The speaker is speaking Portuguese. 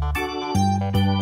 Música